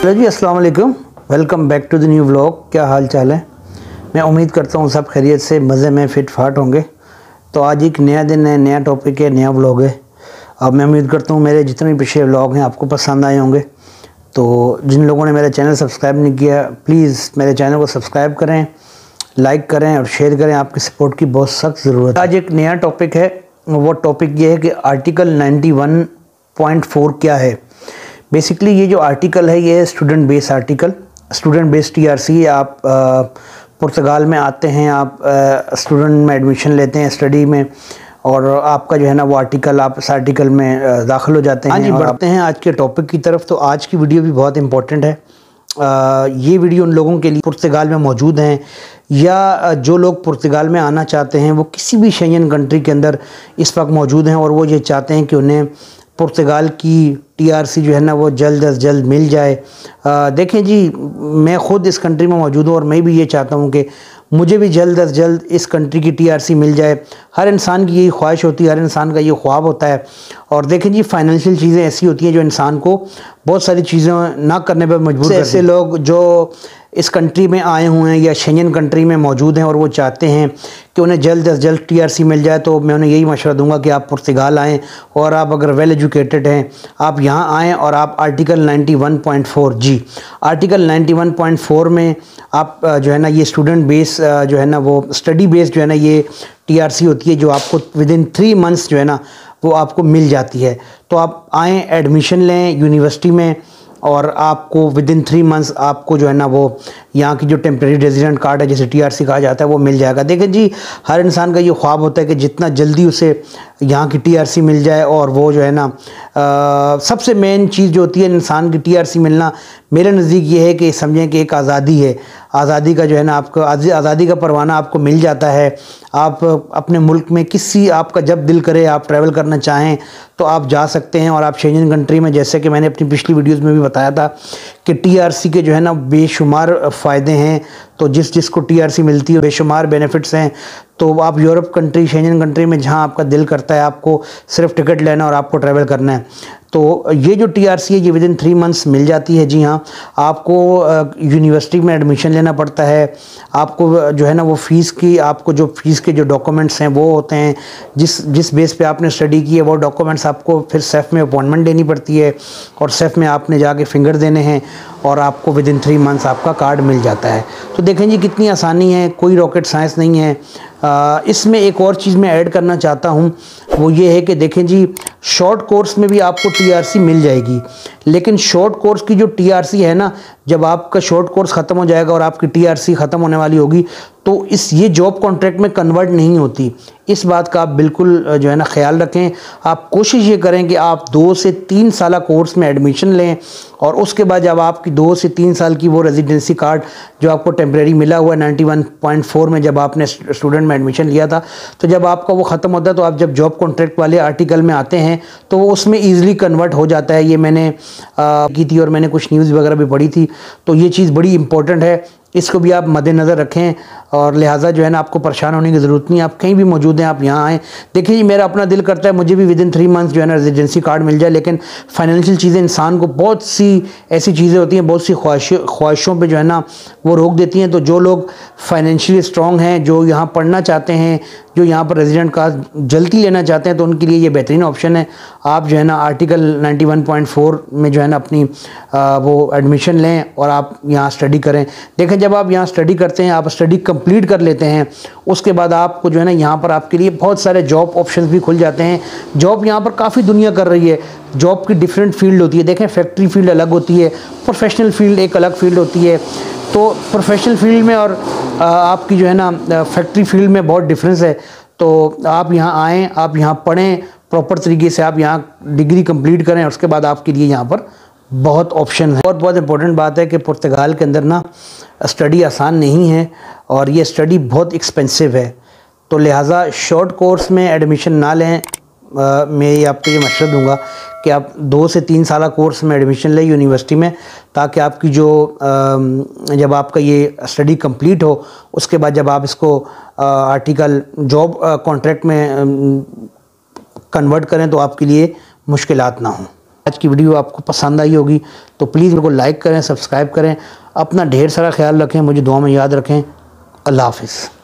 Hello जी, अस्सलाम वालेकुम। Welcome back to the new vlog क्या हाल चाल है? मैं उम्मीद करता हूँ सब खैरियत से, मज़े में फिट फाट होंगे। तो आज एक नया दिन है, नया टॉपिक है, नया व्लॉग है। अब मैं उम्मीद करता हूँ मेरे जितने भी पिछले व्लॉग हैं, आपको पसंद आए होंगे। तो जिन लोगों ने मेरा चैनल सब्सक्राइब नहीं किया प्लीज़ मेरे चैनल को सब्सक्राइब करें लाइक करें और शेयर करें। आपकी सपोर्ट की बहुत सख्त ज़रूरत है। आज एक नया टॉपिक है, वो टॉपिक ये है कि आर्टिकल 91.4 क्या है? बेसिकली ये जो आर्टिकल है ये student base article student base TRC आप पुर्तगाल में आते हैं आप स्टूडेंट में एडमिशन लेते हैं स्टडी में और आपका जो है ना वो आर्टिकल आप इस आर्टिकल में दाखिल हो जाते हैं हाँ जी बढ़ते हैं आज के टॉपिक की तरफ़। तो आज की वीडियो भी बहुत इंपॉर्टेंट है। आ, ये वीडियो उन लोगों के लिए पुर्तगाल में मौजूद हैं या जो लोग पुर्तगाल में आना चाहते हैं वो किसी भी शयन कंट्री के अंदर इस वक्त मौजूद हैं और वो ये चाहते हैं कि उन्हें पुर्तगाल की टीआरसी जो है ना वो जल्द अज जल्द मिल जाए। आ, देखें जी मैं ख़ुद इस कंट्री में मौजूद हूँ और मैं भी ये चाहता हूँ कि मुझे भी जल्द अज जल्द इस कंट्री की टीआरसी मिल जाए। हर इंसान की यही ख्वाहिश होती है हर इंसान का ये ख्वाब होता है। और देखें जी फाइनेंशियल चीज़ें ऐसी होती हैं जो इंसान को बहुत सारी चीज़ें ना करने पर मजबूर ऐसे लोग जो इस कंट्री में आए हुए हैं या शेंजन कंट्री में मौजूद हैं और वो चाहते हैं कि उन्हें जल्द अज जल्द टीआरसी मिल जाए तो मैं उन्हें यही मशवरा दूँगा कि आप पुर्तगाल आएँ और आप अगर वेल एजुकेटेड हैं आप यहाँ आएँ और आप आर्टिकल 91.4 जी आर्टिकल 91.4 में आप जो है ना, ये स्टूडेंट बेस जो है ना, वो स्टडी बेस जो है ना, ये टीआरसी होती है, जो आपको विद इन थ्री मंथ्स जो है ना, वो आपको मिल जाती है। तो आप आएँ एडमिशन लें यूनिवर्सिटी में और आपको विद इन थ्री मंथ्स आपको जो है ना, वो यहाँ की जो टेम्प्रेरी रेजिडेंट कार्ड है, जैसे टीआरसी कहा जाता है, वो मिल जाएगा। देखें जी, हर इंसान का ये ख्वाब होता है कि जितना जल्दी उसे यहाँ की टीआरसी मिल जाए और वो जो है ना आ, सबसे मेन चीज़ जो होती है इंसान की टीआरसी मिलना मेरे नज़दीक ये है कि समझें कि एक आज़ादी है। आज़ादी का जो है ना आपको आज़ादी का परवाना आपको मिल जाता है। आप अपने मुल्क में किसी आपका जब दिल करे आप ट्रैवल करना चाहें तो आप जा सकते हैं और आप शेंजन कंट्री में जैसे कि मैंने अपनी पिछली वीडियोज़ में भी बताया था कि टीआरसी के जो है ना बेशुमार फ़ायदे हैं। तो जिस जिसको टीआरसी मिलती है, बेशुमार बेनिफिट्स हैं तो आप यूरोप कंट्री शेंजन कंट्री में जहाँ आपका दिल करता है, आपको सिर्फ़ टिकट लेना और आपको ट्रैवल करना है। तो ये जो टीआरसी है, ये विद इन थ्री मंथ्स मिल जाती है, जी हाँ। आपको यूनिवर्सिटी में एडमिशन लेना पड़ता है। आपको जो है ना, वो फ़ीस की, आपको जो फ़ीस के जो डॉक्यूमेंट्स हैं, वो होते हैं। जिस जिस बेस पे आपने स्टडी की है, वो डॉक्यूमेंट्स आपको फिर सेफ़ में अपॉइंटमेंट देनी पड़ती है और सेफ़ में आपने जाके फिंगर देने हैं। और आपको विद इन थ्री मंथ्स आपका कार्ड मिल जाता है। तो देखें जी कितनी आसानी है, कोई रॉकेट साइंस नहीं है। इसमें एक और चीज़ मैं ऐड करना चाहता हूँ, वो ये है कि देखें जी शॉर्ट कोर्स में भी आपको टीआरसी मिल जाएगी। लेकिन शॉर्ट कोर्स की जो टीआरसी है ना जब आपका शॉर्ट कोर्स ख़त्म हो जाएगा और आपकी टीआरसी ख़त्म होने वाली होगी तो इस, ये जॉब कॉन्ट्रैक्ट में कन्वर्ट नहीं होती। इस बात का आप बिल्कुल जो है ना, ख्याल रखें। आप कोशिश ये करें कि आप दो से तीन साल कोर्स में एडमिशन लें और उसके बाद जब आपकी दो से तीन साल की वो रेजिडेंसी कार्ड जो आपको टेम्प्रेरी मिला हुआ है नाइन्टी वन पॉइंट फोर में जब आपने स्टूडेंट में एडमिशन लिया था तो जब आपका वो ख़त्म होता है तो आप जब जॉब कॉन्ट्रैक्ट वाले आर्टिकल में आते हैं तो वो उसमें ईजिली कन्वर्ट हो जाता है। ये मैंने की थी और मैंने कुछ न्यूज़ वगैरह भी पढ़ी थी। तो ये चीज़ बड़ी इंपॉर्टेंट है। इसको भी आप मद्देनज़र रखें और लिहाजा जो है ना, आपको परेशान होने की ज़रूरत नहीं आप कहीं भी मौजूद हैं, आप यहाँ आएँ। देखिए जी, मेरा अपना दिल करता है, मुझे भी विद इन थ्री मंथ्स जो है ना रेजिडेंसी कार्ड मिल जाए, लेकिन फाइनेंशियल चीज़ें इंसान को बहुत सी ऐसी चीज़ें होती हैं, बहुत सी ख्वाहिश, ख्वाहिशों पर जो है ना, वो रोक देती हैं। तो जो लोग फाइनेंशियली स्ट्रॉन्ग हैं, जो यहाँ पढ़ना चाहते हैं, जो यहाँ पर रेजिडेंट कार्ड जल्दी लेना चाहते हैं तो उनके लिए ये बेहतरीन ऑप्शन है। आप जो है ना आर्टिकल 91.4 में जो है ना, अपनी वो एडमिशन लें और आप यहाँ स्टडी करें। देखें जब आप यहाँ स्टडी करते हैं, आप स्टडी कंप्लीट कर लेते हैं, उसके बाद आपको जो है ना यहाँ पर आपके लिए बहुत सारे जॉब ऑप्शन भी खुल जाते हैं। जॉब यहाँ पर काफ़ी दुनिया कर रही है। जॉब की डिफरेंट फ़ील्ड होती है। देखें फैक्ट्री फ़ील्ड अलग होती है प्रोफेशनल फ़ील्ड एक अलग फ़ील्ड होती है। तो प्रोफेशनल फ़ील्ड में और आपकी जो है ना फैक्ट्री फ़ील्ड में बहुत डिफरेंस है। तो आप यहाँ आएँ, आप यहाँ पढ़ें प्रॉपर तरीके से आप यहाँ डिग्री कंप्लीट करें उसके बाद आपके लिए यहाँ पर बहुत ऑप्शन है। बहुत बहुत इंपॉर्टेंट बात है कि पुर्तगाल के अंदर ना स्टडी आसान नहीं है और ये स्टडी बहुत एक्सपेंसिव है। तो लिहाजा शॉर्ट कोर्स में एडमिशन ना लें। मैं ये आपको ये मशवरा दूँगा कि आप दो से तीन साल कोर्स में एडमिशन लें यूनिवर्सिटी में ताकि आपकी जो आ, जब आपका ये स्टडी कंप्लीट हो उसके बाद जब आप इसको आ, आर्टिकल जॉब कॉन्ट्रैक्ट में कन्वर्ट करें तो आपके लिए मुश्किल ना हों। आज की वीडियो आपको पसंद आई होगी तो प्लीज़ मेरे को लाइक करें सब्सक्राइब करें, अपना ढेर सारा ख्याल रखें, मुझे दुआ में याद रखें, अल्लाह हाफिज़।